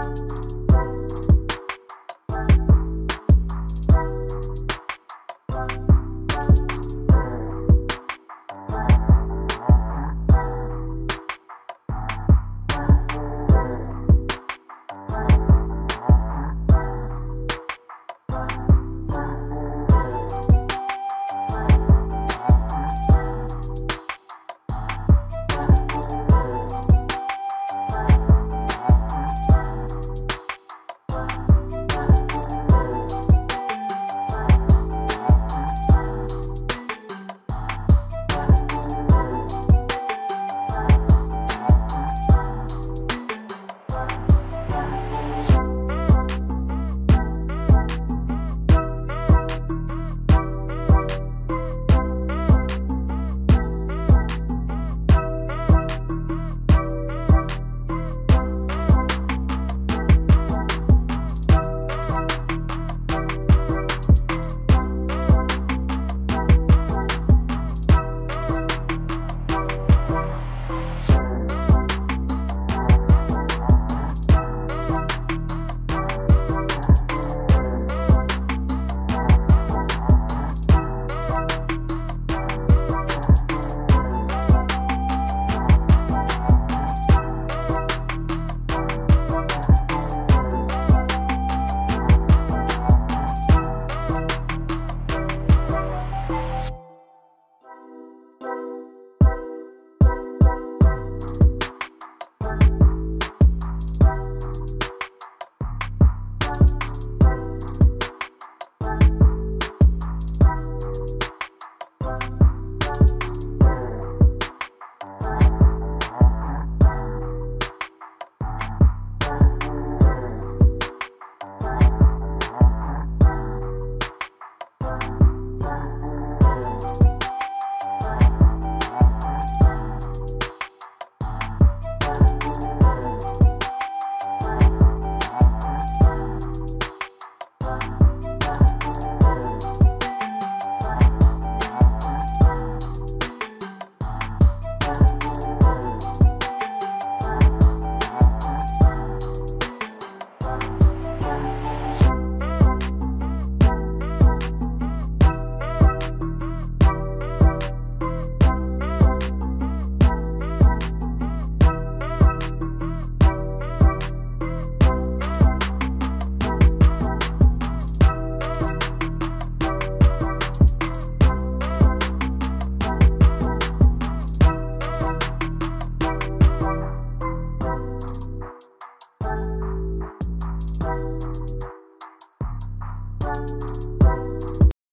Música you.